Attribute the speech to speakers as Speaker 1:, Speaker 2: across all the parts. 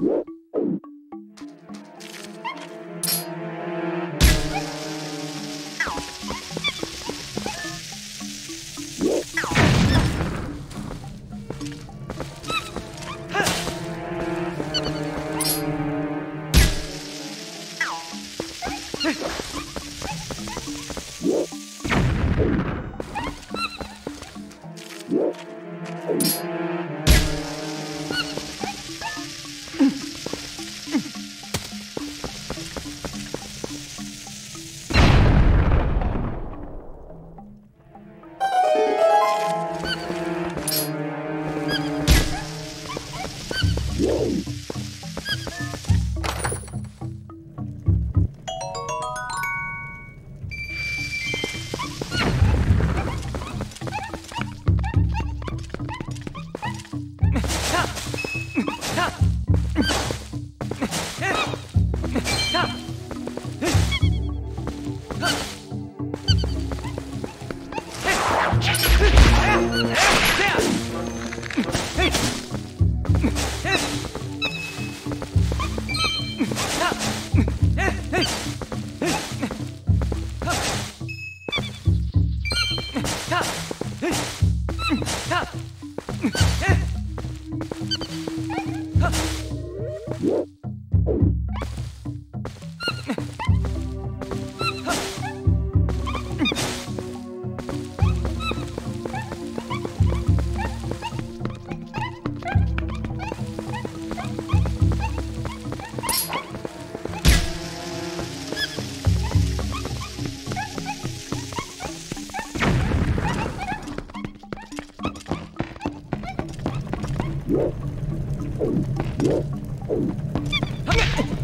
Speaker 1: Yeah. Come on.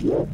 Speaker 1: Yeah.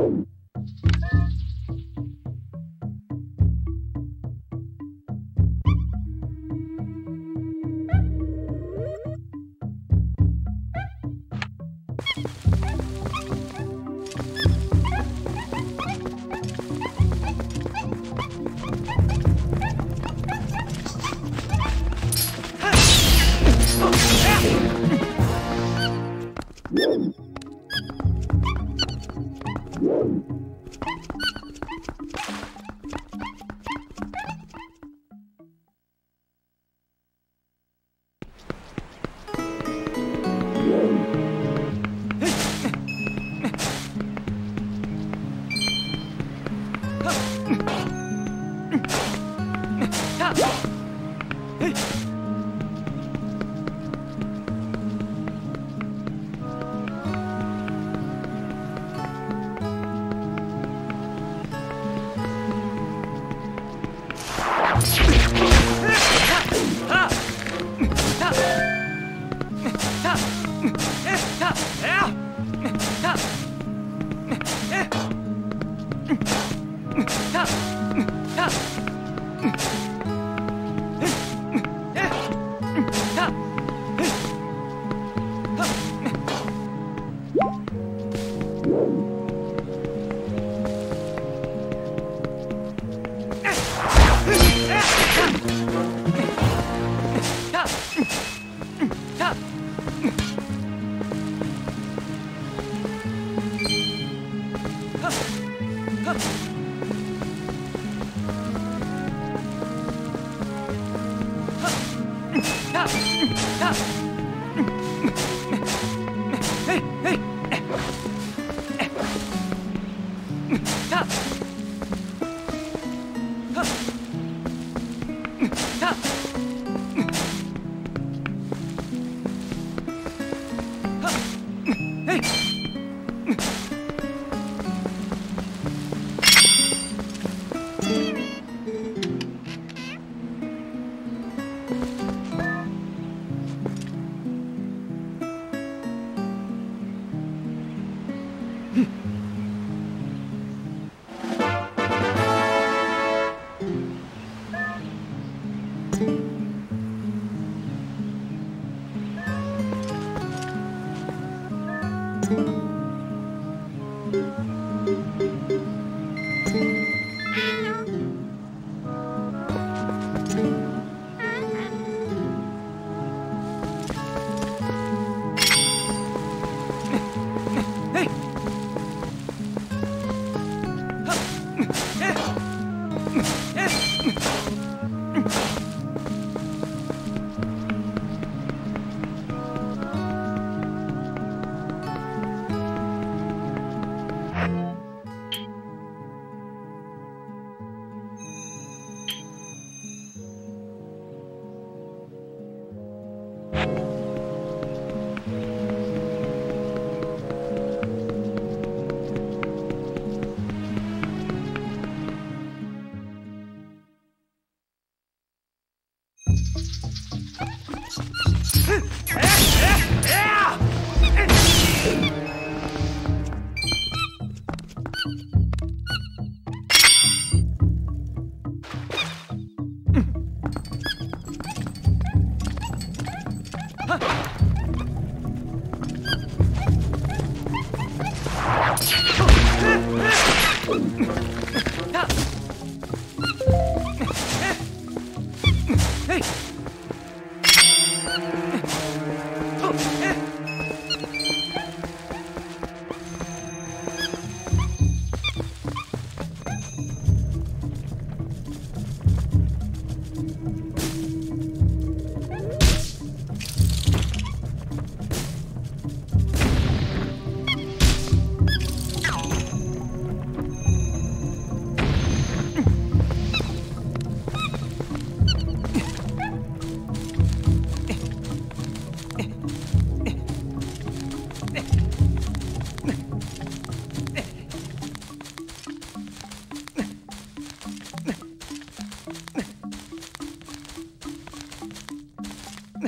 Speaker 1: you. っ
Speaker 2: 哼 Hey!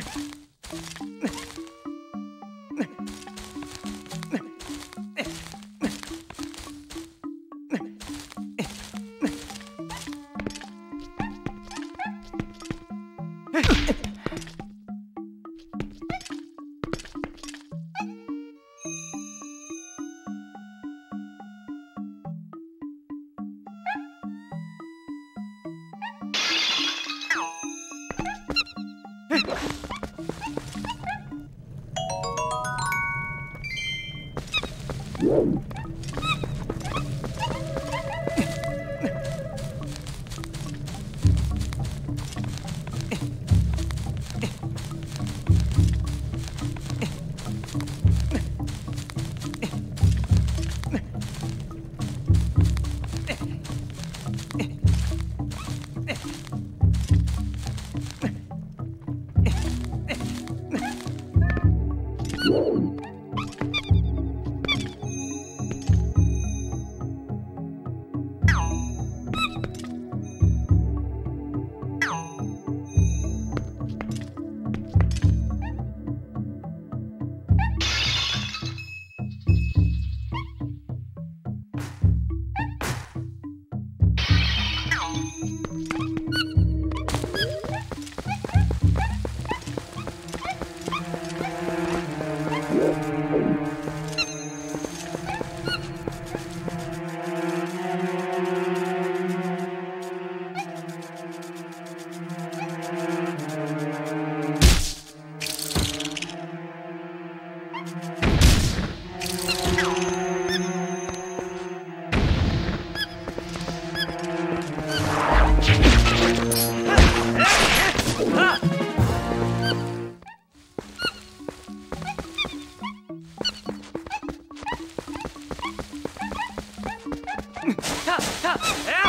Speaker 2: Whoa.
Speaker 1: Yeah.